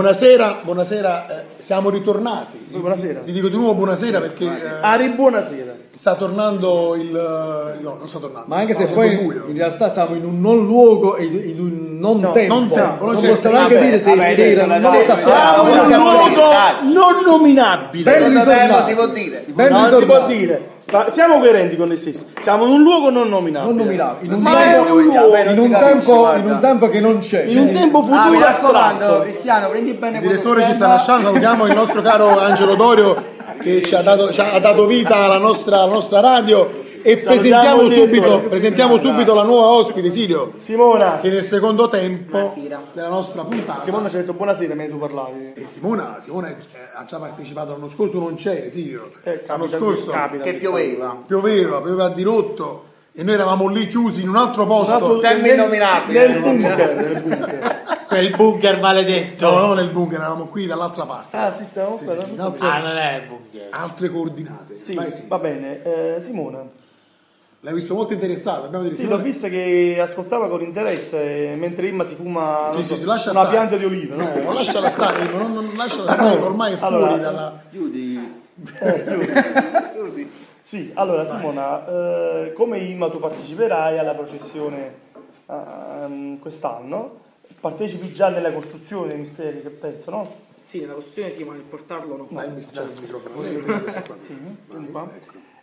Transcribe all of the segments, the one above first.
Buonasera, buonasera, eh, siamo ritornati. Buonasera. Vi dico di nuovo buonasera perché eh, Ari, buonasera. Sta tornando il... eh, No, non sta tornando. Ma anche se poi buio. in realtà siamo in un non luogo e in un non No, tempo. non tempo, non possiamo neanche dire se vabbè, è sera, non lo sappiamo. Siamo in un luogo non nominabile. Secondo te ritornati. si può dire? Ben non si può dire. Ma siamo coerenti con noi stessi. Siamo in un luogo non nominabile. Non nominabili. In un, Ma tempo, è un luogo, in un tempo, in un tempo che non c'è. in un tempo futuro Ah, mi raccomando. Cristiano, prendi bene Il direttore ci sta lasciando, salutiamo il nostro caro Angelo Dorio che ci ha dato, ci ha dato vita alla nostra, alla nostra radio e presentiamo subito, presentiamo subito la nuova ospite Silvio Simona. che nel secondo tempo Buonasera. della nostra puntata Simona ci ha detto buonasera mentre tu parlavi. e Simona, Simona eh, ha già partecipato l'anno scorso, tu non c'eri Silvio, Eh, l'anno scorso capita Che pioveva. pioveva, pioveva a dirotto e noi eravamo lì chiusi in un altro posto, Sempre nel- innominabile. Nel bunker. Quel bunker maledetto. no, non nel bunker, eravamo qui dall'altra parte, Ah, sì, stiamo Sì, qua, sì, sì, altre, Ah, non è il bunker. altre coordinate. Sì, Vai, sì. va bene. Eh, Simona, L'hai visto molto interessato, abbiamo detto sì, l'ho vista che ascoltava con interesse mentre Imma si fuma Sì, so, sì, una stare. pianta di olive. no? No, lasciala stare, ma non, non lasciala stare, ormai è fuori Allora, dalla... Sì, allora Simona, eh, come Imma tu parteciperai alla processione ehm, quest'anno? Partecipi già nella costruzione dei misteri, che penso, no? Sì, nella costruzione sì, ma nel portarlo no. C'è il microfono, lei prende questo qua. Sì, vieni qua.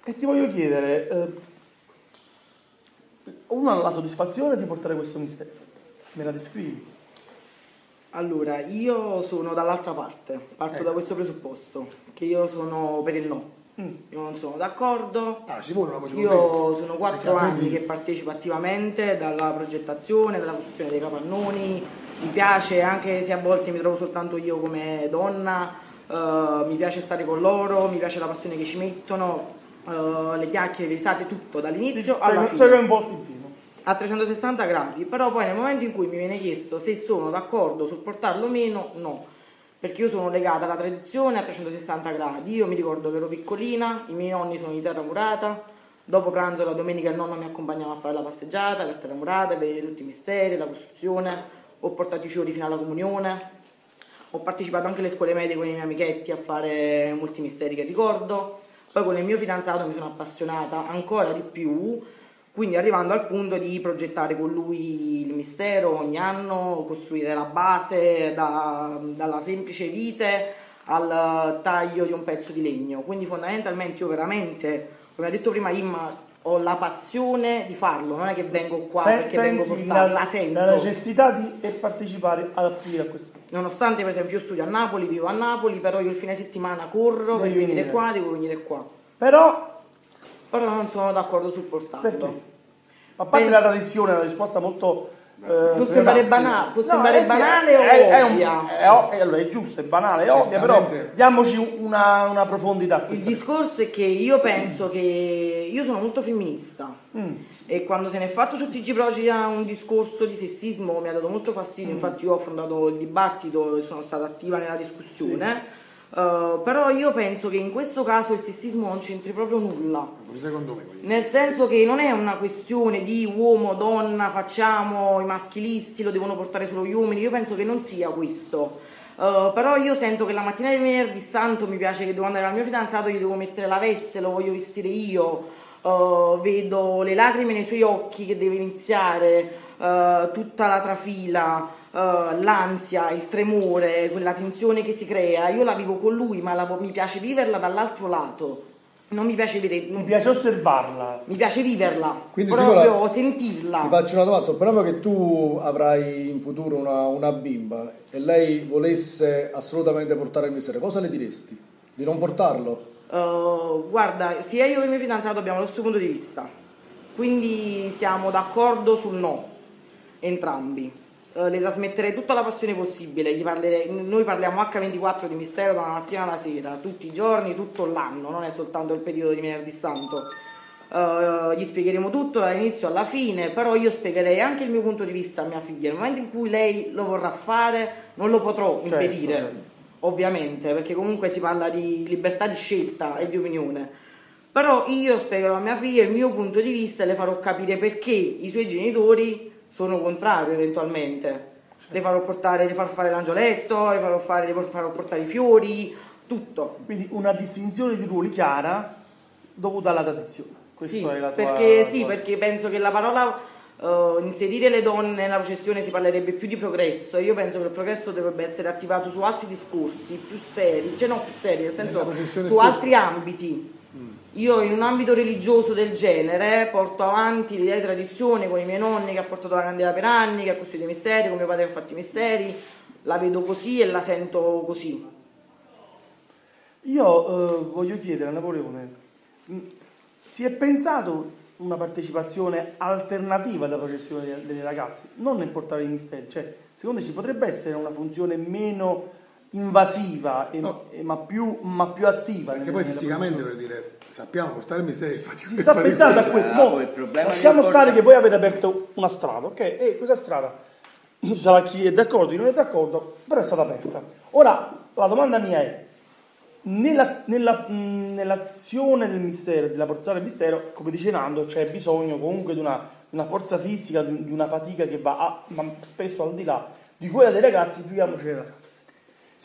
E ti voglio chiedere, eh, uno ha la soddisfazione di portare questo mistero, me la descrivi? Allora, io sono dall'altra parte, parto da questo presupposto, che io sono per il no. Io non sono d'accordo. Ah, Io sono quattro anni che partecipo attivamente dalla progettazione, dalla costruzione dei capannoni, mi piace anche se a volte mi trovo soltanto io come donna, eh, mi piace stare con loro, mi piace la passione che ci mettono, eh, le chiacchiere, le risate, tutto dall'inizio alla Sei, sei fine coinvolto in pieno. a 360 gradi, però poi nel momento in cui mi viene chiesto se sono d'accordo sul portarlo o meno, no. Perché io sono legata alla tradizione a 360 gradi. Io mi ricordo che ero piccolina, i miei nonni sono di terra murata. Dopo pranzo la domenica il nonno mi accompagnava a fare la passeggiata, la terra murata, a vedere tutti i misteri, la costruzione. Ho portato i fiori fino alla comunione. Ho partecipato anche alle scuole medie con i miei amichetti a fare molti misteri che ricordo. Poi con il mio fidanzato mi sono appassionata ancora di più, quindi arrivando al punto di progettare con lui il mistero ogni anno, costruire la base da- dalla semplice vite al taglio di un pezzo di legno. Quindi fondamentalmente io veramente, come ha detto prima Imma, ho la passione di farlo, non è che vengo qua Se- perché vengo senti portata, la, la sento. la necessità di partecipare a, a questo. Nonostante per esempio io studio a Napoli, vivo a Napoli, però io il fine settimana corro per Devi venire venire. qua, devo venire qua. Però, Però non sono d'accordo sul portarlo. perché? A parte Penso- la tradizione, la risposta molto... eh, Può sembrare banale- può sembrare eh sì, banale o è, è un- ovvia. è ov- eh, allora è giusto, è banale, è ovvia, però diamoci una, una profondità. Il discorso è che io penso che io sono molto femminista Mm. e quando se ne è fatto su TG Procia un discorso di sessismo mi ha dato molto fastidio, infatti io ho affrontato il dibattito e sono stata attiva nella discussione. Uh, però io penso che in questo caso il sessismo non c'entri proprio nulla. Secondo me. Nel senso che non è una questione di uomo, donna, facciamo i maschilisti, lo devono portare solo gli uomini, io penso che non sia questo. Uh, però io sento che la mattina di venerdì santo mi piace che devo andare dal mio fidanzato, gli devo mettere la veste, lo voglio vestire io, uh, vedo le lacrime nei suoi occhi che deve iniziare, tutta la trafila, uh, l'ansia, il tremore, quella tensione che si crea, io la vivo con lui, ma la- mi piace viverla dall'altro lato. Non mi piace vedere, Mi piace osservarla. mi piace viverla, Quindi proprio Sicola, sentirla. Ti faccio una domanda, supponiamo che tu avrai in futuro una, una bimba e lei volesse assolutamente portare il mistero, cosa le diresti? Di non portarlo? Uh, guarda, sia io che il mio fidanzato abbiamo lo stesso punto di vista, quindi siamo d'accordo sul no, entrambi. Uh, le trasmetterei tutta la passione possibile, gli parlerei- noi parliamo H24 di mistero dalla mattina alla sera, tutti i giorni, tutto l'anno, non è soltanto il periodo di venerdì santo. Uh, gli spiegheremo tutto dall'inizio alla fine, però io spiegherei anche il mio punto di vista a mia figlia. Nel momento in cui lei lo vorrà fare, non lo potrò Certo, impedire, certo. ovviamente, perché comunque si parla di libertà di scelta e di opinione. Però io spiegherò a mia figlia il mio punto di vista e le farò capire perché i suoi genitori sono contrari eventualmente. Le farò portare, le farò fare l'angioletto, le farò, fare, le farò portare i fiori, tutto. Quindi una distinzione di ruoli chiara dovuta alla tradizione. Questa Sì, è la tua- perché, la sì, tua- perché penso che la parola eh, inserire le donne nella processione si parlerebbe più di progresso. Io penso che il progresso dovrebbe essere attivato su altri discorsi più seri, cioè non più seri, nel senso su stessa. altri ambiti. Io in un ambito religioso del genere porto avanti l'idea di tradizione con i miei nonni che ha portato la candela per anni, che ha costruito i misteri, con mio padre che ha fatto i misteri, la vedo così e la sento così. Io eh, voglio chiedere a Napoleone, mh, si è pensato una partecipazione alternativa alla processione dei ragazzi, non nel portare i misteri, cioè secondo te ci potrebbe essere una funzione meno invasiva e- No. e- ma, più, ma più attiva? Perché poi fisicamente per dire sappiamo portare il mistero e fatti- Si sta pensando a questo, Ah, lasciamo stare che voi avete aperto una strada, ok? E questa strada non si sa chi è d'accordo, chi non è d'accordo, però è stata aperta. Ora la domanda mia è, nella- nella- mh, nell'azione del mistero, della portare il mistero, come dice Nando, c'è bisogno comunque di una, una forza fisica, di di una fatica che va a- ma spesso al di là di quella dei ragazzi, figuriamoci le ragazze.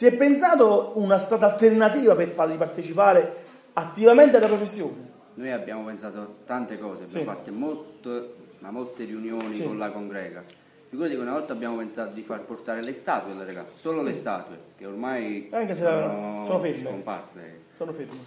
Si è pensato una strada alternativa per farli partecipare attivamente alla processione? Noi abbiamo pensato tante cose, abbiamo Sì. fatto molte, ma molte riunioni Sì. con la congrega. Figurati che una volta abbiamo pensato di far portare le statue alle ragazze, solo le statue, che ormai Anche se sono, sono ferme. scomparse. Sono fermi.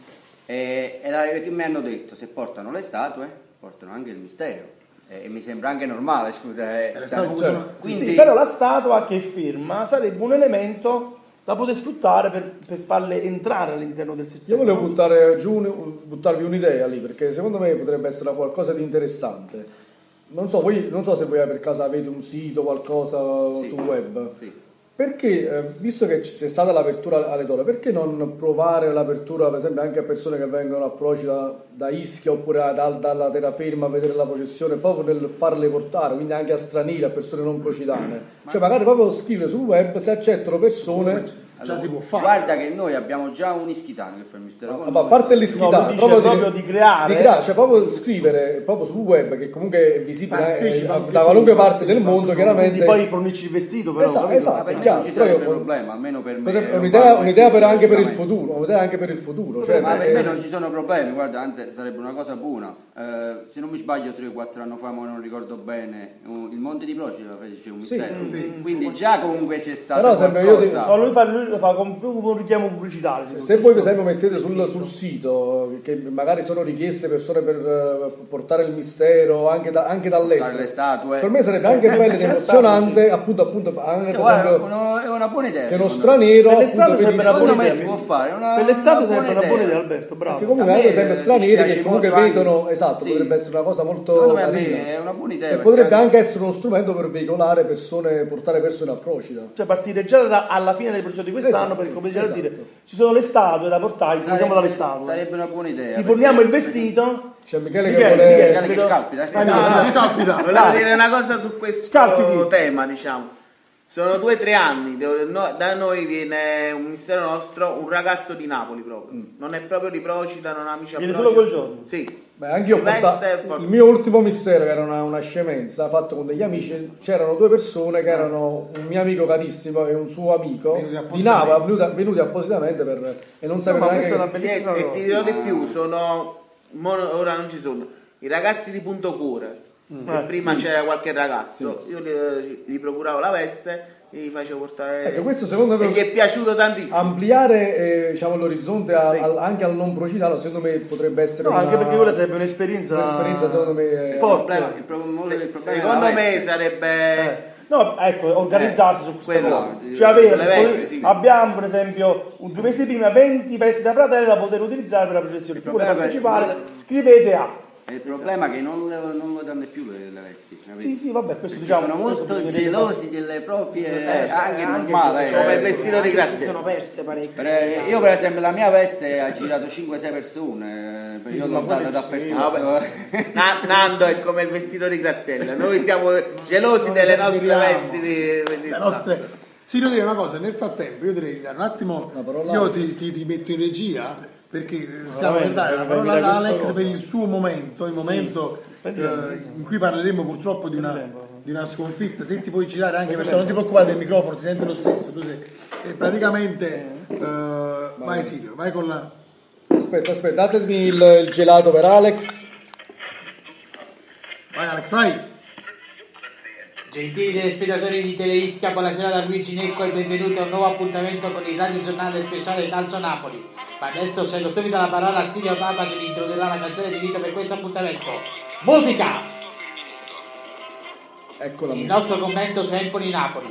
E, e la- che mi hanno detto, se portano le statue, portano anche il mistero. E, e mi sembra anche normale, scusa. eh, statue sono- quindi, Sì, però la statua che è ferma sarebbe un elemento da poter sfruttare per, per farle entrare all'interno del Io sistema. volevo buttare giù, buttarvi un'idea lì, perché secondo me potrebbe essere qualcosa di interessante. Non so, voi, non so se voi per caso avete un sito, qualcosa Sì. sul web. Sì. Perché, eh, visto che c'è stata l'apertura alle donne, perché non provare l'apertura, per esempio, anche a persone che vengono a Proci da, da Ischia oppure a- dal- dalla terraferma a vedere la processione, proprio nel farle portare, quindi anche a stranieri, a persone non procitane? Cioè, magari proprio scrivere sul web se accettano persone. Già si può fare Guarda che noi abbiamo già un ischitano che fa il mistero. con Ma a parte No, l'ischità, lui dice proprio di creare- crea- cioè proprio scrivere proprio sul web che comunque è visibile eh, eh, da tu, qualunque parte del mondo, tu. chiaramente. Poi fornisci il vestito, però. Esatto, capito? esatto. Ma per chiaro, non ci sarebbe io- problema, almeno per me. Un un'idea, valore un'idea però anche per il futuro, un'idea anche per il futuro. Cioè, Ma per eh, me non ci sono problemi, guarda, anzi sarebbe una cosa buona. Eh, se non mi sbaglio 3 o 4 anni fa, ma non ricordo bene, un- il Monte di Procida fece un mistero. sì, Quindi già comunque c'è stato Però sempre io qualcosa. No, lui, fa, lui lo fa con più un richiamo pubblicitario. se voi per esempio mettete sul, sul sito che magari sono richieste persone per eh, portare il mistero anche, da- anche dall'estero, statue. per me sarebbe anche bello ed emozionante, appunto, appunto, anche per Guarda, esempio, uno- è una buona idea. che uno straniero Per appunto, una buona idea. si può fare, una- per l'estate una sarebbe buona una buona idea. Alberto, bravo. Perché comunque anche sempre eh, stranieri che comunque vedono, esatto, Sì. potrebbe essere una cosa molto Secondo me a carina. è una buona idea. E potrebbe anche essere uno strumento per veicolare persone, portare persone a Procida. Cioè partire già alla fine del progetto di quest'anno, Esatto, perché come diceva esatto. dire, ci sono le statue da portare, cominciamo dalle sarebbe, statue. sarebbe una buona idea. Gli forniamo il vestito. C'è Michele che Michele, vuole... Michele, Michele che scalpita, eh. Vai, No, Michele. no, scalpita Volevo dire una cosa su questo Scalpiti. tema, diciamo. Sono due o tre anni, no- da noi viene un mistero nostro, un ragazzo di Napoli proprio. Non è proprio di Procida, non ha amici a Mm. Viene Procida. solo quel giorno? Sì. Beh, anche io portato- porta- il mio ultimo mistero, che era una, una scemenza, fatto con degli amici, c'erano due persone che erano un mio amico carissimo e un suo amico di. Napoli, venuti, venuti appositamente per, e non No, sapevano neanche... questa è una Sì, bellissima e, e ti dirò di più, sono ora non ci sono. I ragazzi di Punto Cuore. che Eh, prima c'era qualche ragazzo, io gli, gli procuravo la veste gli facevo portare. Ecco, questo secondo me- E gli è piaciuto tantissimo. Ampliare eh, diciamo, l'orizzonte a- Sì. al- anche al non procitano, secondo me potrebbe essere No, una, anche perché quella sarebbe un'esperienza. un'esperienza, secondo me, eh, Il forte. problema, il problema, Se- il problema è secondo me sarebbe Eh, No, ecco, organizzarsi su questa quello, eh, Cioè avere, vesti, sì. abbiamo per esempio un due mesi prima 20 pezzi da fratello da poter utilizzare per la processione. Chi vuole problema è- partecipare, scrivete a. È il problema è che non le, non le danno più le, le vesti. capito? Sì, sì, vabbè, questo Perché diciamo. sono molto gelosi delle proprie. Eh, anche anche normale. come eh. il vestito di si sono perse parecchie. Per- io per esempio la mia veste ha girato 5-6 persone, eh, io l'ho data dappertutto. Ah, Nando è come il vestito di Graziella. Noi siamo gelosi delle nostre vesti di, di Le nostre... Sì, devo dire una cosa, nel frattempo io direi di dare un attimo, io ti, ti- ti metto in regia perché eh, stiamo per dare la parola ad Alex cosa. per il suo momento, il momento Prendi eh, in cui parleremo purtroppo di una, di una sconfitta. Se ti puoi girare anche perché non ti preoccupare del microfono, si sente lo stesso. Tu sei, e praticamente eh, vai Silvio, vai con la. Aspetta, aspetta, datemi il, il gelato per Alex. Vai Alex, vai! Gentili telespettatori di Teleischia, buonasera da Luigi Necco e benvenuti a un nuovo appuntamento con il radio giornale speciale Calcio Napoli. Ma adesso cedo subito la parola a Silvio Papa che vi introdurrà la canzone di vita per questo appuntamento. Musica! Eccola Il nostro commento su Empoli-Napoli.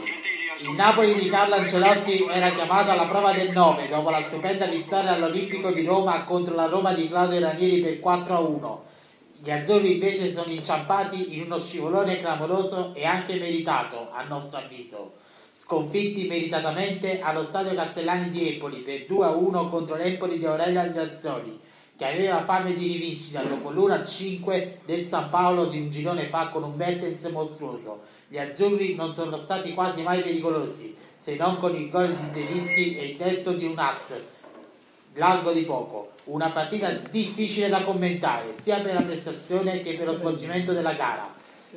Il Napoli di Carlo Ancelotti era chiamato alla prova del 9 dopo la stupenda vittoria all'Olimpico di Roma contro la Roma di Claudio Ranieri per 4 a 1. Gli azzurri invece sono inciampati in uno scivolone clamoroso e anche meritato, a nostro avviso. Sconfitti meritatamente allo stadio Castellani di Empoli per 2 a 1 contro l'Empoli di Aurelio Andreazzoli, che aveva fame di rivincita dopo l'1-5 del San Paolo di un girone fa con un Mertens mostruoso. Gli azzurri non sono stati quasi mai pericolosi, se non con il gol di Zelischi e il testo di un ass, largo di poco. Una partita difficile da commentare, sia per la prestazione che per lo svolgimento della gara.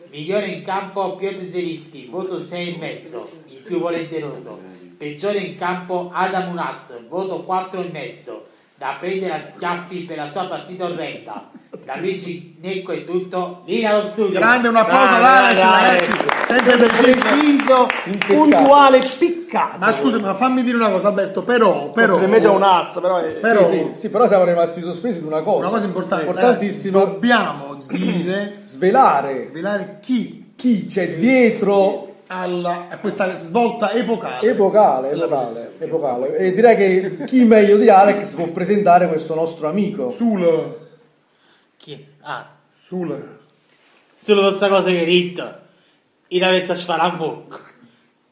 Migliore in campo Piotr Zelischi, voto 6,5, il più volenteroso. Peggiore in campo Adam Unas, voto 4,5, da prendere a schiaffi per la sua partita orrenda. Da Luigi Necco è tutto, linea allo studio. Grande un applauso ad Alex, ragazzi! Sempre preciso. Preciso, Impeccabile. Piccato. Ma scusa, ma fammi dire una cosa, Alberto, però, però, Tre mesi è un ass, però è... però Sì, sì, sì, però siamo rimasti sospesi di una cosa. una cosa importante, importantissima. ragazzi, dobbiamo dire, Svelare svelare chi chi c'è dietro alla, a questa svolta epocale. epocale, epocale, epocale. E direi che chi meglio di Alex può presentare questo nostro amico. Sul, Chi? Ah, sul, solo questa cosa che ritto. In avesse sparare un bocco.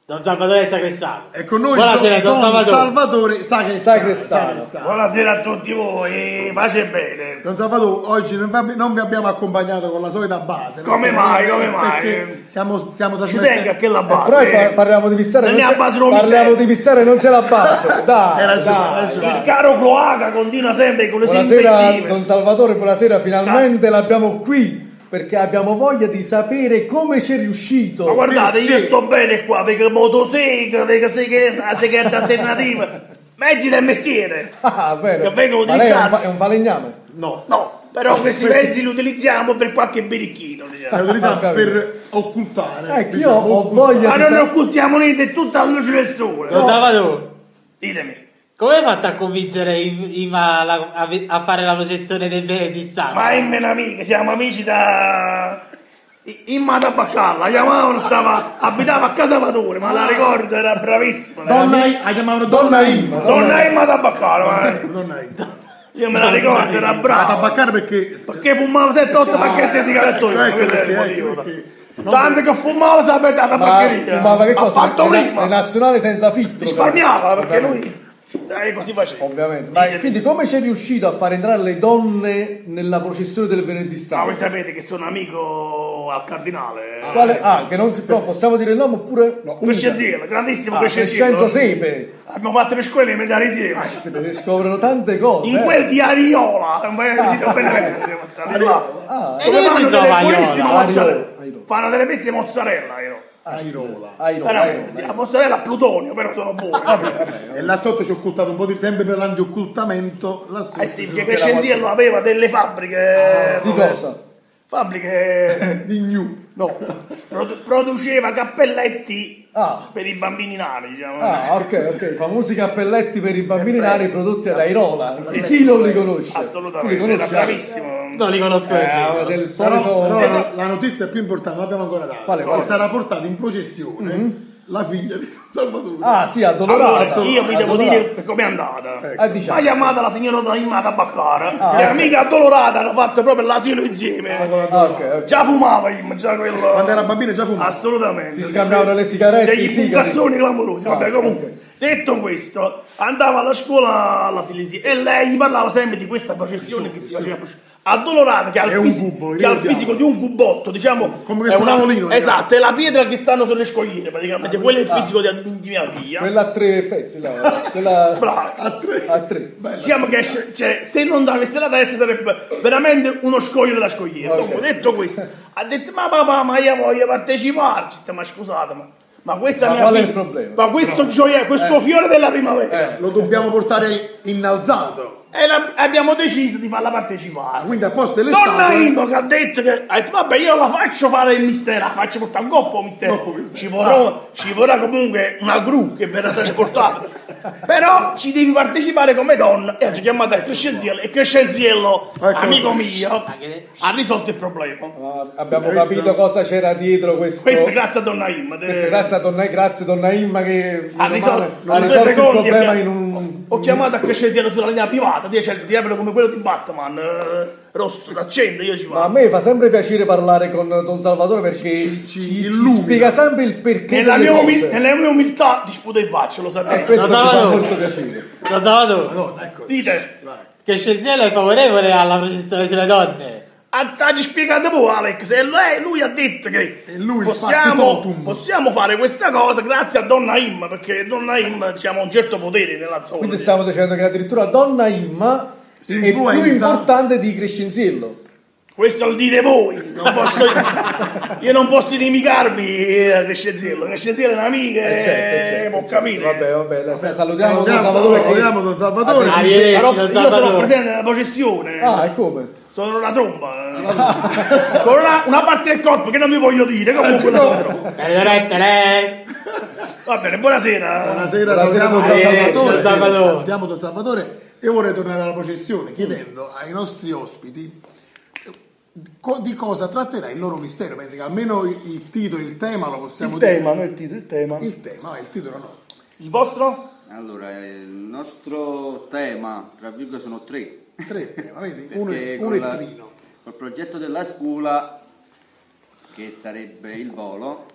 Don Salvatore Sacrestano. e con noi Buonasera, Don, Don Salvatore. Salvatore Sacrestano. Sacrestano. Sacrestano. Buonasera a tutti voi, pace e bene. Don Salvatore, oggi non, vi- non vi abbiamo accompagnato con la solita base. Come mai, come Perché mai? siamo, stiamo Ci trasmettendo... tengo a che la Però base. par- parliamo di Pissare, Non non parliamo di Pissare, non c'è la base. Dai, Hai ragione, dai, ragione. Il caro Cloaca continua sempre con le sue Buonasera. Don Salvatore, buonasera, finalmente l'abbiamo qui perché abbiamo voglia di sapere come ci è riuscito. Ma guardate, io Perché? sto bene qua perché motosega, perché la segreta alternativa, mezzi del mestiere. Ah, bene. Che vengono Ma lei è un, utilizzati. fa- è un falegname. No, No, però questi mezzi li utilizziamo per qualche birichino, la diciamo. utilizziamo Ah, per occultare. Ecco, io diciamo, ho occultare. voglia Ma di non sa- occultiamo niente, è tutta alla luce del sole. Don Salvatore. Ditemi, Come hai fatto a convincere Im- Ima la- a, a fare la processione del venerdì santo? ma è mia amica, siamo amici da... In Matabaccalla, chiamavano, stava, abitava a casa Padore, ma la ricordo, era bravissima. Donna I, la chiamavano Donna Imma. Donna in Matabaccalla, ma Donna Imma. io me la ricordo, era La brava. tabaccare perché... Perché fumavo 7-8 pacchetti di sigarettoni, Ecco è perché, ecco perché. No, Tanto che fumavo sapete la Ma porcheria. fumava che Ha cosa? fatto È- prima. È nazionale senza filtro. Risparmiava perché lui dai, così faceva. Ovviamente. Ma quindi come ci è riuscito a far entrare le donne nella processione del venerdì Ma santo? voi sapete che sono amico al cardinale. Quale- ah, che non si no, possiamo dire il nome oppure Crescenziello, grandissimo ah, Crescenziello. Crescenzo Sepe. Abbiamo fatto le scuole elementari insieme. Aspetta, si scoprono tante cose. In eh. quel di Ariola, un paese di Benevento siamo stati là. Ah, E Dove dove fanno si delle trova buonissime Aiola? mozzarella. Aiola. Fanno delle bestie mozzarella, io. Airola. ai no, Veramente, ai sì, no. la mozzarella a plutonio, però sono buone. E là sotto ci ho occultato un po' di... Sempre per l'antioccultamento. Là sotto Eh sì, perché Crescenziello aveva delle fabbriche. Di cosa? Fabbriche. Di New. No, produ- produceva cappelletti Ah. per i bambini nani, diciamo. Ah, ok, ok, i famosi cappelletti per i bambini nani prodotti da Irola. Chi non li conosce? Assolutamente, conosci? era bravissimo. Non li conosco Eh, Però, però la, la notizia più importante, l'abbiamo ancora data, Quale, che quale? sarà portata in processione la figlia di Salvatore. Ah, sì, addolorata. Io vi devo Addolorata. dire com'è andata. Ah, diciamo, Ha chiamato la signora Imata Baccara. Ah, le ok. amiche addolorate hanno fatto proprio l'asilo insieme. Ah, ok, ok. Già fumava Im, già quello. Quando era bambino già fumava. Assolutamente. Si scambiavano le sigarette, Degli i sigari. fungazzoni clamorosi. Vabbè, Ah, comunque, detto questo, andava alla scuola alla Silesi e lei gli parlava sempre di questa processione che si faceva addolorata che ha, il, È fisi- cubo, che ha il fisico di un cubotto, diciamo. Come è questo una- tavolino, diciamo. Esatto, è la pietra che stanno sulle scogliere, praticamente. Quello è il fisico di, di mia figlia. Quella a tre pezzi, là. Quella Bravo. A tre. a tre. Diciamo che esce- cioè, se non avesse la testa sarebbe veramente uno scoglio della scogliera. Ok. Dopo, detto questo, ha detto: Ma papà, ma io voglio detto, Ma scusate, ma, ma questa Ma mia qual è il problema? Ma questo gioia, questo fiore della primavera. Lo dobbiamo portare innalzato. E la- abbiamo deciso di farla partecipare. Quindi apposta Donna l'estate. Immo che ha detto che ha detto, vabbè io la faccio fare il mistero, la faccio portare un coppo mistero. Coppo mistero. Ci vorrà, ci vorrà comunque una gru che verrà trasportata. Però ci devi partecipare come donna. E ci ha chiamato a Crescenziello e Crescenziello, Ecco. amico mio, che- ha risolto il problema. Ah, abbiamo Questo- capito cosa c'era dietro questo. Questo grazie a Donna Imma. Questo grazie a Donna, grazie Donna Imma che Ha risolto, ha risolto il problema abbiamo- in un... Ho chiamato a Crescenziello sulla linea privata, dice il diavolo come quello di Batman, eh, rosso, si accende, io ci Ma a vado. me fa sempre piacere parlare con Don Salvatore perché Ci- ci, ci ci spiega sempre il perché Nella delle mia, cose. umil- nella mia umiltà ti sputa in faccia, lo sapete. questo mi fa Salvatore. molto piacere. Lo Salvatore, Madonna, ecco. Dite, Vai. che Scenziello è favorevole alla processione sulle donne. Ha, ha spiegato voi Alex, e lei, lui ha detto che possiamo, possiamo fare questa cosa grazie a Donna Im, perché Donna Im diciamo, ha un certo potere nella zona. Quindi stiamo dicendo che addirittura Donna Imma è più Influenza. importante di Crescenziello. Questo lo dite voi, non posso, io non posso inimicarmi eh, Crescenziello, Crescenziello è un'amica, Eh, certo, eh, certo, può certo. capire. Vabbè, vabbè, la- salutiamo Don Salutiamo, Salvatore che... salutiamo Don Salvatore. Arrivederci, Però Don io sono Salvatore. presente nella processione, Ah, e come? Sono la tromba, sono una, una parte del corpo che non vi voglio dire, comunque la tromba. Tele, Va bene, buonasera. Buonasera, salutiamo Don Salvatore. Salutiamo Don Salvatore. Io vorrei tornare alla processione chiedendo ai nostri ospiti di cosa tratterà il loro mistero. Pensi che almeno il, titolo, il tema lo possiamo Il dire? tema, no il titolo, il tema. Il tema, no, il titolo no. Il vostro? Allora, il nostro tema, tra virgolette, sono tre. Tre tema, vedi? Uno, è la- trino. Col progetto della scuola, che sarebbe il volo,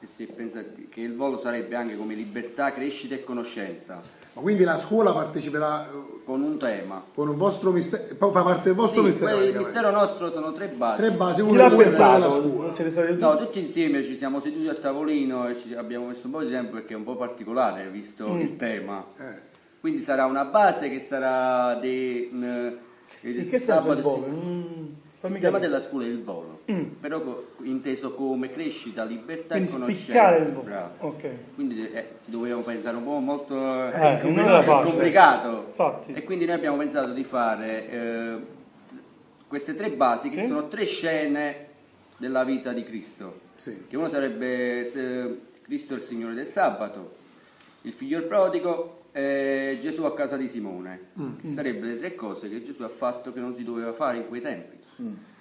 e si pensa che il volo sarebbe anche come libertà, crescita e conoscenza, Ma quindi la scuola parteciperà eh, con un tema. con un vostro mistero, poi fa parte del vostro Sì, mistero. il mistero nostro sono tre basi. Tre basi, l'ha è quello della scuola. Siete stati No, tutti insieme ci siamo seduti al tavolino e ci abbiamo messo un po' di tempo perché è un po' particolare visto Mm. il tema. Eh. Quindi sarà una base che sarà di, eh, il In che sabato il si- Mm, Il tema della scuola è il volo, Mm. però co- inteso come crescita, libertà Quindi e conoscenza. il volo. bravo. Ok. Quindi eh, si doveva pensare un po' molto Eh, facile. complicato. Infatti. E quindi noi abbiamo pensato di fare eh, queste tre basi che Sì. sono tre scene della vita di Cristo. Sì. Che uno sarebbe se- Cristo il Signore del sabato, il figlio il prodigo e Gesù a casa di Simone. Mm. Che sarebbero le tre cose che Gesù ha fatto che non si doveva fare in quei tempi.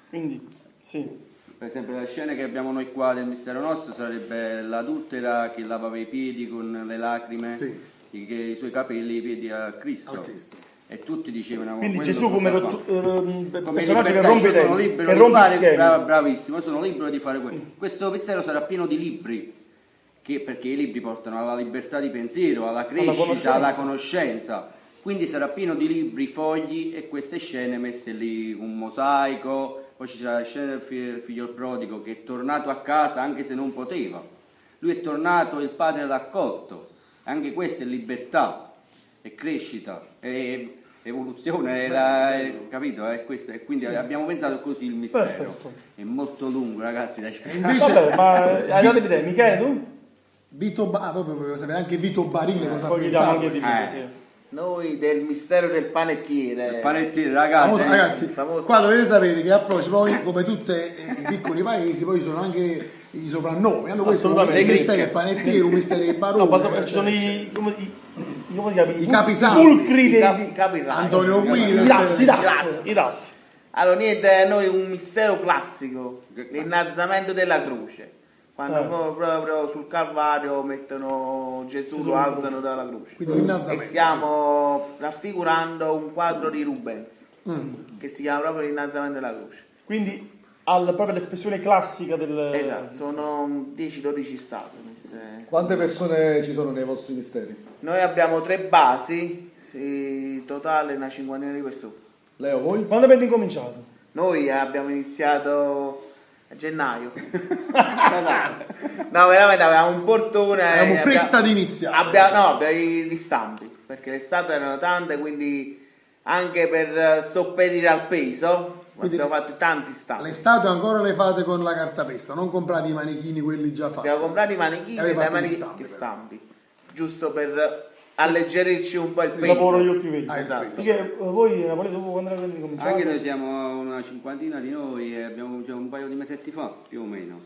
Quindi, sì. Per esempio la scena che abbiamo noi qua del mistero nostro sarebbe l'adultera che lavava i piedi con le lacrime, Sì. i, che- i suoi capelli, i piedi a Cristo. A Cristo. E tutti dicevano Quindi "Quello Gesù come fa?" rottu- ehm, Come personaggio che rompe i io sono libero che di rompe fare, bra- bravissimo, sono libero di fare questo. Questo mistero sarà pieno di libri, che- perché i libri portano alla libertà di pensiero, alla crescita, conoscenza. alla conoscenza. Quindi sarà pieno di libri, fogli e queste scene messe lì, un mosaico, poi ci sarà la scena del fi- figlio prodigo che è tornato a casa anche se non poteva. Lui è tornato e il padre l'ha accolto. Anche questa è libertà, è crescita, è evoluzione, è la- è- capito? È questo, e quindi abbiamo pensato così il mistero. Perfetto. È molto lungo, ragazzi, da spiegare. Invece, Vabbè, ma eh, hai dato idee, Michele tu? Vito ba- ah, proprio volevo sapere anche Vito Barile cosa ha Poi gli diamo pensato. anche di Eh. sì. Noi del mistero del panettiere. Panettiere, ragazzi. Famoso, ragazzi, famoso. qua dovete sapere che approcci poi, come tutti i piccoli paesi, poi ci sono anche i soprannomi. Hanno questo mistero del panettiere, un mistero del barone. No, ma ci sono i, come, i, i, come? I capisaldi. fulcri I dei- capi- i. Antonio Guida. i i rassi, i rassi. Allora, niente, noi un mistero classico, l'innalzamento della croce. Quando Eh. proprio, proprio sul Calvario mettono Gesù, lo alzano dalla croce. E stiamo raffigurando un quadro di Rubens, Mm. che si chiama proprio l'innalzamento della croce. Quindi al, proprio l'espressione classica del... Esatto, sono 10-12 statue. messe. Quante persone ci sono nei vostri misteri? Noi abbiamo tre basi, sì, totale una cinquantina di persone. Leo, voi? Quando avete incominciato? Noi abbiamo iniziato a gennaio. no, veramente avevamo un portone. Avevamo e fretta abbia- di iniziare. abbia- no, abbiamo gli stampi, perché le estate erano tante, quindi anche per eh, sopperire al peso Quindi abbiamo fatto tanti stampi. Le statue ancora le fate con la cartapesta, non comprate i manichini quelli già fatti. Abbiamo comprato i manichini e fatto mani- gli stampi, stampi, giusto per alleggerirci un po' il peso. lavoro gli ultimi. Ah, Esatto. Perché voi Napoli dopo quando avete cominciato? Anche noi siamo una cinquantina di noi e abbiamo cominciato un paio di mesetti fa, più o meno.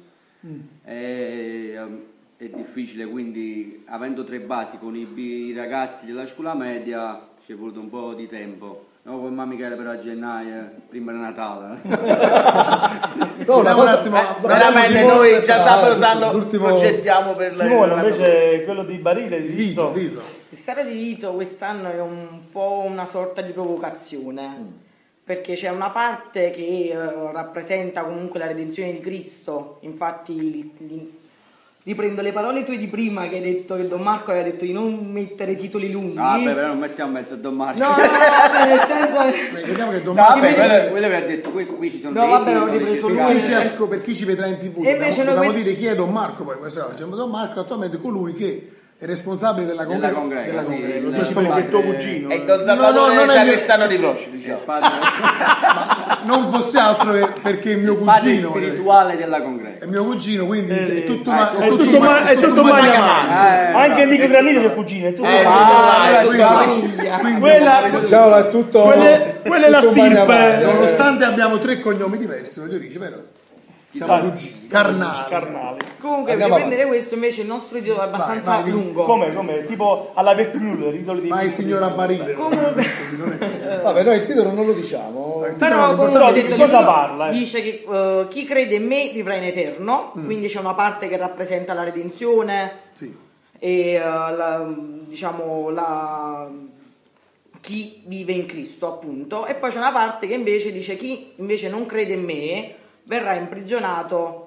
E, ehm, è difficile, quindi avendo tre basi con i, i ragazzi della scuola media ci è voluto un po' di tempo. No, con mamma Michele però a gennaio, prima di Natale. No, una un attimo, Eh, veramente noi già sabato sanno l'ultimo- progettiamo per la- Simone invece quello di Barile, di Vito, Vito. Vito. Il Stare di Vito quest'anno è un po' una sorta di provocazione. Perché c'è una parte che eh, rappresenta comunque la redenzione di Cristo, infatti riprendo le parole tue di prima che hai detto che Don Marco aveva detto di non mettere titoli lunghi. Ah, beh, però non mettiamo mezzo a Don Marco. No, no, no, vabbè, nel senso... Beh, Vediamo che No, domani vabbè, quello, quello vi ha detto, qui, qui ci sono No, vabbè, ho ripreso lui, per chi, asco- per chi ci vedrà in tv E dobbiamo, invece noi dobbiamo quest- dire chi è Don Marco poi questa cosa Diciamo, Don Marco attualmente è colui che responsabile della, Della congre- congrega, della sì, congrega. il- Lo Questo è tuo cugino. E Don No, Salvatore no, non è stanno di proci, diciamo. padre, non fosse altro perché è mio padre cugino spirituale della congrega. è mio cugino quindi Eh, è tutto, eh, ma- è tutto, ma- è tutto ma- magna ma- mano. Eh, Anche Nico Granito è cugino, è tutto Eh, Ah, quindi- famiglia. Quella, è tutto. quelle- quella è la tutto stirpe. nonostante abbiamo tre cognomi diversi voglio dire però siamo cugini carnali carnali. Comunque, per Andiamo riprendere questo invece il nostro titolo è abbastanza Vai, vai, lungo. Come, come? Tipo alla Wertmüller, idoli di vai signora Barile Comunque, Vabbè, noi il titolo non lo diciamo. Però comunque di cosa parla, eh? dice che eh, chi crede in me vivrà in eterno, Mm. quindi c'è una parte che rappresenta la redenzione sì. e eh, la, diciamo la chi vive in Cristo appunto e poi c'è una parte che invece dice chi invece non crede in me verrà imprigionato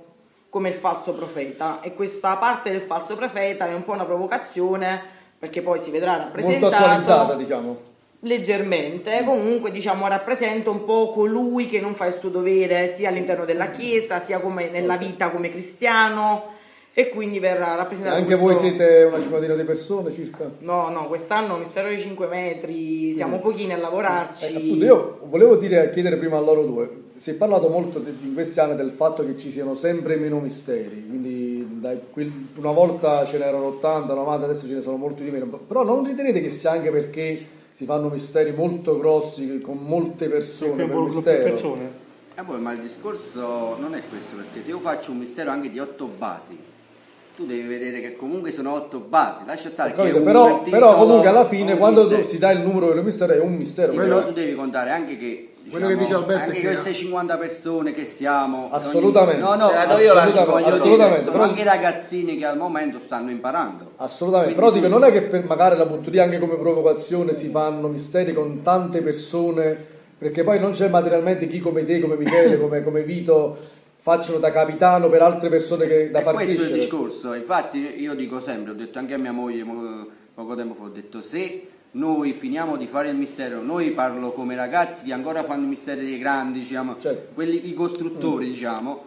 come il falso profeta e questa parte del falso profeta è un po' una provocazione perché poi si vedrà attualizzata, diciamo. leggermente, comunque diciamo rappresenta un po' colui che non fa il suo dovere sia all'interno della Chiesa sia come nella vita come cristiano e quindi verrà rappresentato Anche voi questo- siete una cinquantina di persone circa? No, no, quest'anno mistero dei 5 metri, siamo pochini a Eh, lavorarci. appunto, io volevo dire, chiedere prima a loro due, si è parlato molto in questi anni del fatto che ci siano sempre meno misteri, quindi dai, una volta ce n'erano 80, 90, adesso ce ne sono molti di meno, però non ritenete che sia anche perché si fanno misteri molto grossi con molte persone per mistero? persone. Ah, poi, ma il discorso non è questo, perché se io faccio un mistero anche di otto basi, tu devi vedere che comunque sono otto basi, lascia stare Ho che però, però comunque alla fine quando mistero. si dà il numero del mistero è un mistero. Sì, però tu devi contare anche che Quello che dice Alberto è anche che- queste 50 persone che siamo Assolutamente. ogni- no no Eh, io la assolutamente, dire, assolutamente, sono però- anche i ragazzini che al momento stanno imparando Assolutamente, Quindi però dico, tu- non è che per magari la lì anche come provocazione si fanno misteri con tante persone, perché poi non c'è materialmente chi come te, come Michele, come, come Vito facciano da capitano per altre persone che, da e far questo è il crescere. discorso infatti io dico sempre ho detto anche a mia moglie mo- poco tempo fa ho detto se noi finiamo di fare il mistero noi parlo come ragazzi che ancora fanno i misteri dei grandi diciamo Certo. quelli i costruttori diciamo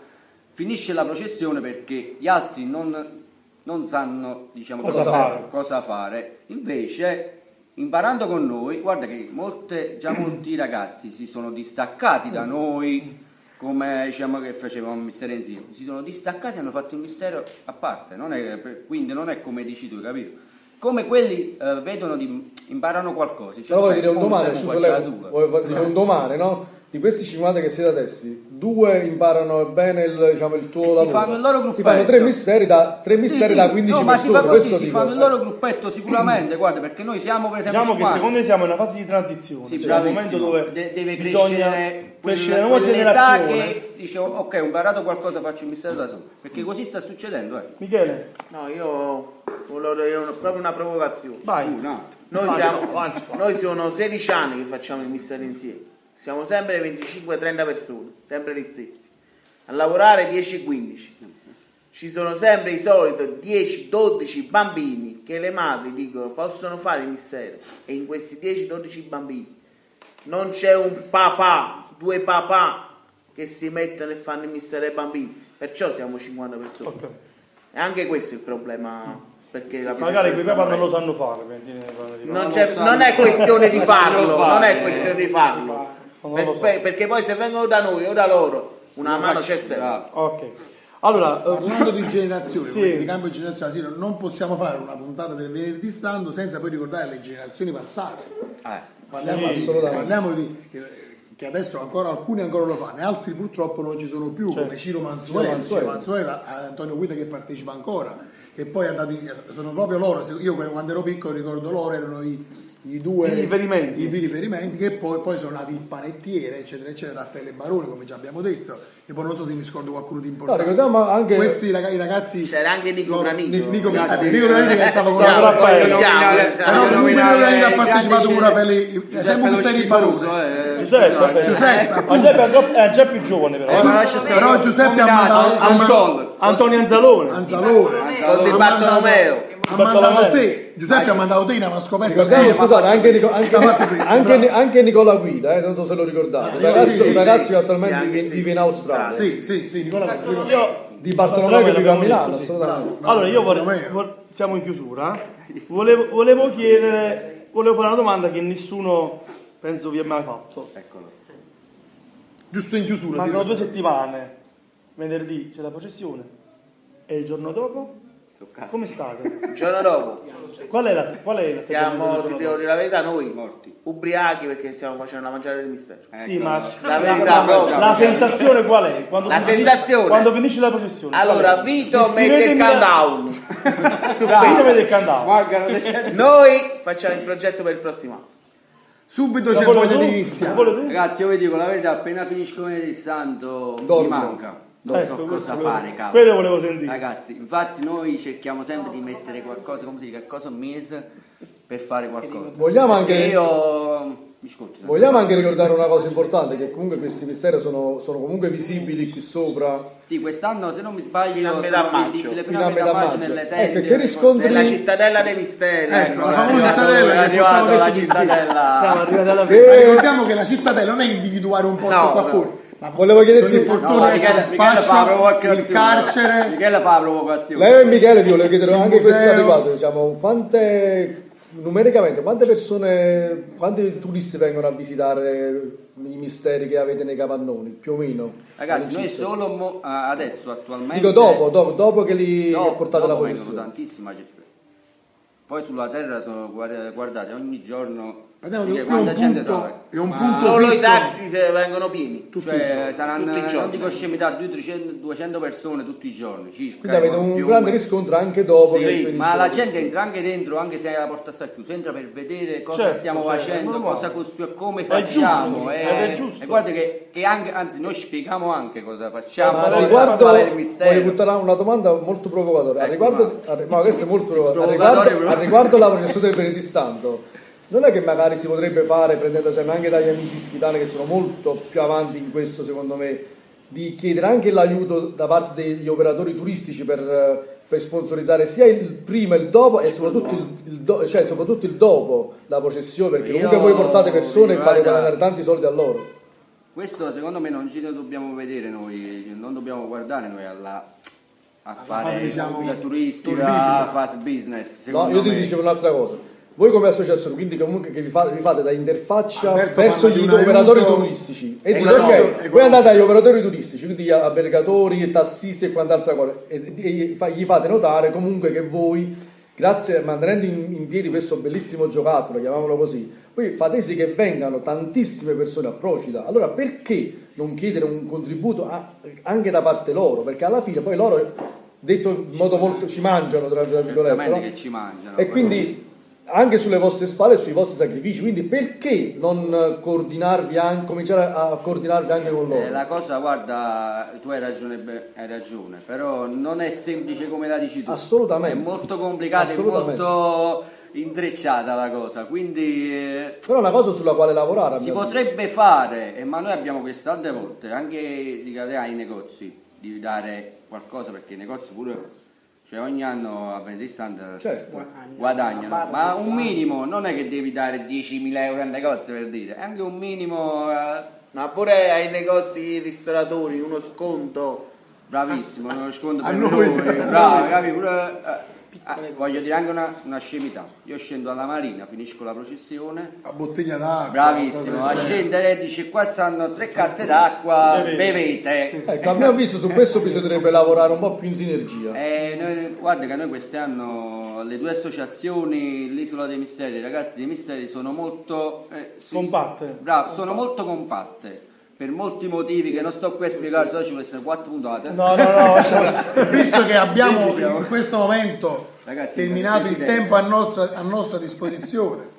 finisce la processione perché gli altri non, non sanno diciamo, Cosa fare. cosa fare. Invece, imparando con noi, guarda che molte, già molti ragazzi si sono distaccati da noi come diciamo che facevamo un mistero insieme, si sono distaccati e hanno fatto il mistero a parte, non è- quindi non è come dici tu, capito? Come quelli eh, vedono di imparano qualcosa, dice, Però aspetta, dire un domani, la sua. vuoi dire un domani, no? Di questi 50 che siete adesso, due imparano bene il, diciamo, il tuo E si lavoro. fanno il loro Si gruppetto. fanno tre misteri da, tre misteri sì, da 15 no, ma si persone. fa così, questo si dico, fanno il eh. loro gruppetto sicuramente, guarda, perché noi siamo per esempio Diciamo che 50. secondo me siamo in una fase di transizione, Sì, cioè un momento dove De- deve crescere, crescere la quella- nuova generazione. che dice ok ho imparato qualcosa faccio il mistero da solo perché così sta succedendo eh. Michele, No, io volevo una- proprio una provocazione. vai. Uh, no. Noi, siamo, noi sono 16 anni che facciamo il mistero insieme. Siamo sempre 25-30 persone, sempre gli stessi. A lavorare 10-15. Ci sono sempre i soliti 10-12 bambini che le madri dicono possono fare il mistero. E in questi 10-12 bambini non c'è un papà, due papà che si mettono e fanno il mistero ai bambini. Perciò siamo 50 persone. Ok. E anche questo è il problema. Perché la Magari quei papà non lo sanno fare. di- Non, Non c'è- lo sanno. non è questione di farlo, non è questione di farlo. Per- so. per- perché poi se vengono da noi o da loro, una mano c'è sempre. Ok. Allora, eh, Parlando di generazioni, Sì. quindi di cambio generazionale, sì, non possiamo fare una puntata del venerdì santo senza poi ricordare le generazioni passate. Eh. Parliamo, Sì, parliamo di che adesso ancora alcuni ancora lo fanno, e altri purtroppo non ci sono più, Certo. come Ciro Manzueta. Ciro Manzueta, eh, Antonio Guida che partecipa ancora, che poi è andato in- sono proprio loro, io quando ero piccolo ricordo loro, erano i, i due I riferimenti. i riferimenti, che poi, poi sono nati il panettiere, eccetera, eccetera, Raffaele Baroni, come già abbiamo detto, e poi non so se mi scordo qualcuno di No, importante. ricordiamo anche Questi raga- i ragazzi C'era anche Nico Granito. Ni- Nico, eh, Granito che stava con Siamo Raffaele. Però Granito ha partecipato con Raffaele, Giuseppe siamo lo Misteri schifoso, Baroni. eh. Giuseppe. Giuseppe. Giuseppe è già più giovane però. Eh, Giuseppe ha mandato- Anton. Antonio Anzalone. Anzalone. Con Di Bartolomeo. Ha mandato te, Giuseppe ha mandato te, aveva scoperto Ricordiamo, che- scusate, anche, Nico- anche- anche- anche Nicola Guida, eh, non so se lo ricordate, un Ah, ragazzo, sì, un ragazzo sì, che attualmente sì, vive, in Australia, Sì, sì, sì, Nicola Io, di Bartolomeo che vive a Milano, detto, sì. assolutamente. Allora io vorrei, siamo in chiusura. Volevo, volevo chiedere, volevo fare una domanda che nessuno penso vi ha mai fatto. Eccolo. Giusto in chiusura, sì, Mancano due settimane. Venerdì c'è la processione. E il giorno dopo? Toccato. Come state? Il giorno dopo Qual è la qual è siamo, ti devo dire la verità, noi Morti. ubriachi perché stiamo facendo la mangiare del mistero. Sì, Eccolo. ma La verità la, la sensazione qual è? Quando La finisce- sensazione. quando finisce la processione. Allora? Vito mette il countdown su Vito vede il countdown. Noi facciamo il progetto per il prossimo anno. Subito c'è voglia di iniziare. Ragazzi, io vi dico la verità, appena finisco venerdì santo mi Dormo. manca. Non Ecco, so cosa fare, cavolo. Quello volevo sentire. Ragazzi, infatti noi cerchiamo sempre di mettere qualcosa, come si dice, qualcosa al mese per fare qualcosa. Vogliamo anche- E io mi scoccio. Vogliamo anche ricordare una cosa importante, che comunque questi misteri sono, sono comunque visibili qui sopra. Sì, quest'anno se non mi sbaglio Fino a metà maggio. Fino a metà maggio. nelle Ecco, tende. che riscontri- Nella cittadella dei misteri. Ecco, la Ecco, famosa eh. cittadella è che arrivato possiamo la adesso dire. Siamo cittadella. arrivati alla Che- ricordiamo che la cittadella non è individuare un posto No, qua no. fuori, ma Volevo chiederti- sono i portoni No, del Michele, Michele fa la spaccio, il carcere. Michele fa la provocazione. Lei e Michele, vi volevo chiedere Il anche questo riguardo, diciamo, quante, numericamente, quante persone, quanti turisti vengono a visitare i misteri che avete nei capannoni, più o meno? Ragazzi, noi solo mo- adesso attualmente Dico dopo, dopo, dopo che li dopo, portate la dopo processione. tantissima gente. Poi sulla terra sono, guarda- guardate, ogni giorno qui è un quanta gente punto- è un punto Solo i fisso. taxi se vengono pieni. Tutti i cioè, giorni. saranno tutti i non giorni. dico scemità 200, 200 persone tutti i giorni circa Quindi avete un più grande meno. riscontro anche dopo Sì, che finisce ma la gente processione. entra anche dentro, anche se la porta sta chiusa, entra per vedere cosa Certo, stiamo certo, è facendo, cosa costru- come È facciamo. giusto, e, ed è giusto. e guarda che, che anche, anzi noi spieghiamo anche cosa facciamo, Ma riguardo, è voglio mistero. buttare una domanda molto provocatoria. A Ecco, riguardo, ma questo è molto provocatorio. Riguardo, la processione del venerdì santo, non è che magari si potrebbe fare, prendendo esempio anche dagli amici schitani che sono molto più avanti in questo, secondo me, di chiedere anche l'aiuto da parte degli operatori turistici per, per sponsorizzare sia il prima e il dopo e soprattutto il, il do- cioè soprattutto il dopo la processione, perché Io- comunque voi portate persone e fate guadagnare tanti soldi a loro. Questo secondo me non ci dobbiamo vedere noi, non dobbiamo guardare noi alla, a fare fase, diciamo, la turistica, fast business. No, io ti me. dicevo un'altra cosa. Voi come associazione, quindi comunque che vi fate, vi fate da interfaccia Alberto verso gli aiuto operatori turistici e dite ok, voi andate agli operatori turistici, quindi a albergatori, tassisti e quant'altra cosa e, e gli fa- gli fate notare comunque che voi, grazie mantenendo in, in piedi questo bellissimo giocattolo, chiamiamolo così, voi fate sì che vengano tantissime persone a Procida. Allora perché non chiedere un contributo a- anche da parte loro? Perché alla fine poi loro, detto in modo molto, ci mangiano, tra virgolette, no? che ci mangiano. E quindi anche sulle vostre spalle e sui vostri sacrifici, quindi perché non coordinarvi anche, cominciare a coordinarvi anche con loro? Eh, la cosa, guarda, tu hai ragione, hai ragione, però non è semplice come la dici tu. Assolutamente. È molto complicata, è Assolutamente. molto intrecciata la cosa, quindi eh, Però è una cosa sulla quale lavorare. a si potrebbe fare, eh, ma noi abbiamo queste tante volte, anche di cadere ai negozi, di dare qualcosa, perché i negozi pure, cioè ogni anno a venerdì santo Certo. guadagnano, barra ma un minimo non è che devi dare 10.000 euro al negozio per dire, è anche un minimo eh, ma pure ai negozi ristoratori uno sconto. Bravissimo, uno sconto A per noi. noi, bravo, capi? Pure, eh, eh, voglio dire anche una, una scemità. Io scendo alla marina, finisco la processione, A bottiglia d'acqua. bravissimo, a scendere dice qua stanno tre casse d'acqua, bevete. Ecco, a mio avviso su questo bisognerebbe lavorare un po' più in sinergia. Eh, noi- guarda che noi quest'anno le due associazioni, l'Isola dei Misteri e i Ragazzi dei Misteri, sono molto eh, sì, Compatte. Bravo, sono molto compatte. Per molti motivi che non sto qui a spiegare, se no ci vuole essere quattro puntate. No, no, no. Visto che abbiamo in questo momento Ragazzi, terminato il tempo a nostra, a nostra disposizione,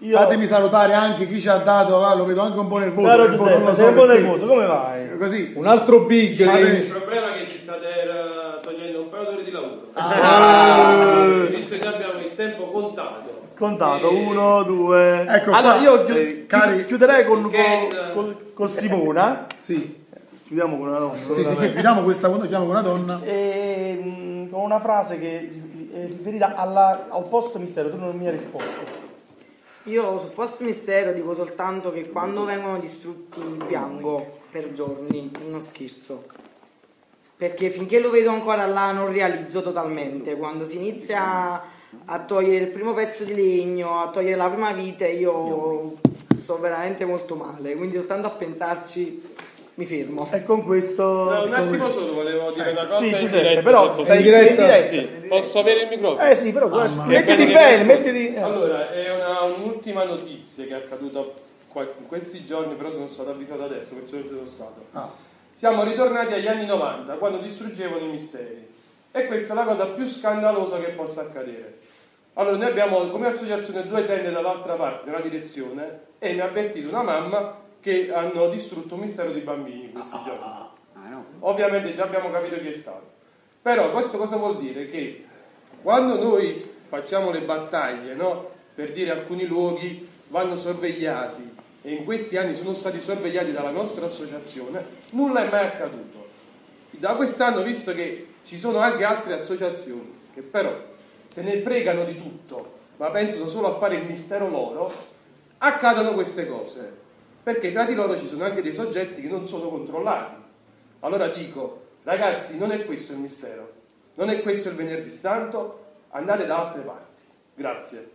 Io, fatemi salutare anche chi ci ha dato, ah, lo vedo anche un po' nervoso. caro nervoso, non Giuseppe, lo sei un po' nervoso, come vai? Così. Un altro big Fate- dei- Il problema è che ci state eh, togliendo un paio d'ore di lavoro. Ah. Visto che abbiamo il tempo contato. Contato, E- uno, due. Ecco allora, qua, io chi- eh, cari- chiuderei con, Ken. con, con- con Simona. Sì, Chiudiamo con una donna. sì, sì, chiudiamo questa chiudiamo con una donna. E, mm, con una frase che è riferita alla- al posto mistero, tu non mi hai risposto. Io sul post mistero dico soltanto che quando vengono distrutti piango per giorni, uno scherzo. Perché finché lo vedo ancora là non realizzo totalmente. Quando si inizia a togliere il primo pezzo di legno, a togliere la prima vite, io sto veramente molto male. Quindi soltanto a pensarci mi fermo. E con questo... No, un attimo solo, volevo dire una cosa. Sì, in Giuseppe, diretta, però sei, in diretta? diretta. Sì, posso avere il microfono? Eh sì, però mia. mettiti Perché bene, mettiti... eh. Allora, è una- un'ultima notizia che è accaduta in questi giorni, però sono stato avvisato adesso, perciò non ci sono stato. Ah, Siamo ritornati agli anni 90, quando distruggevano i misteri. E questa è la cosa più scandalosa che possa accadere. Allora, noi abbiamo come associazione due tende dall'altra parte, nella direzione, e mi ha avvertito una mamma che hanno distrutto un mistero di bambini in questi giorni. Ah, no. Ovviamente già abbiamo capito chi è stato. Però questo cosa vuol dire? Che quando noi facciamo le battaglie, no? per dire alcuni luoghi vanno sorvegliati e in questi anni sono stati sorvegliati dalla nostra associazione, nulla è mai accaduto. Da quest'anno, visto che ci sono anche altre associazioni che però se ne fregano di tutto, ma pensano solo a fare il mistero loro, accadono queste cose. Perché tra di loro ci sono anche dei soggetti che non sono controllati. Allora dico, ragazzi, non è questo il mistero, non è questo il venerdì santo, andate da altre parti. Grazie.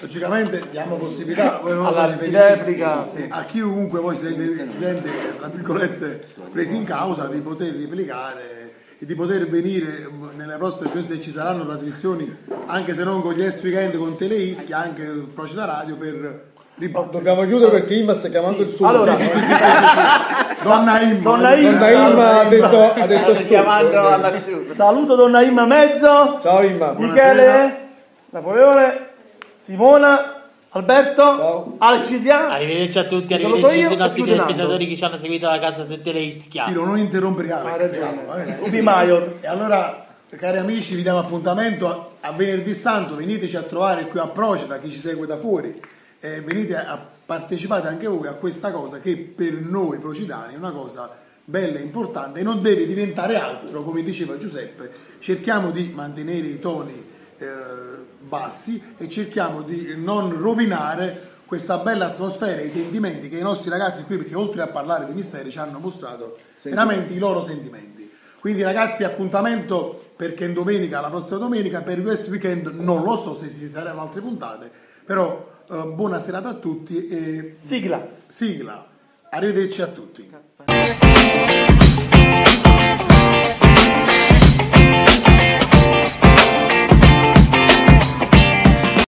logicamente diamo possibilità Alla replica, eh, a chiunque poi si sente, si sente, tra virgolette preso in causa di poter replicare e di poter venire mm, nelle prossime se ci saranno trasmissioni anche se non con gli S Weekend con Teleischi anche Procida Radio per Dobbiamo chiudere perché Imma sta chiamando il suo. Allora, Sì, sì, sì. Donna Imma Donna Imma. Donna Imma ha detto, ha detto chiamando saluto Donna Imma Mezzo, Ciao Imma. Michele, Napoleone, Simona, Alberto, Ciao. Alex Cidiano. Arrivederci a tutti, arrivederci a io tutti i e telespettatori che ci hanno seguito da casa su Teleischia. sì, non interrompere Alex. Ubi Maior. E allora, cari amici, vi diamo appuntamento a, a venerdì santo, veniteci a trovare qui a Procida, chi ci segue da fuori, e venite a, partecipate anche voi a questa cosa che per noi procidani è una cosa bella e importante e non deve diventare altro, come diceva Giuseppe, cerchiamo di mantenere i toni eh, bassi e cerchiamo di non rovinare questa bella atmosfera e i sentimenti che i nostri ragazzi qui, perché oltre a parlare di misteri, ci hanno mostrato veramente i loro sentimenti. Quindi ragazzi appuntamento perché in domenica, la prossima domenica, per questo weekend non lo so se ci saranno altre puntate, però eh, buona serata a tutti e Sigla. sigla. Arrivederci a tutti.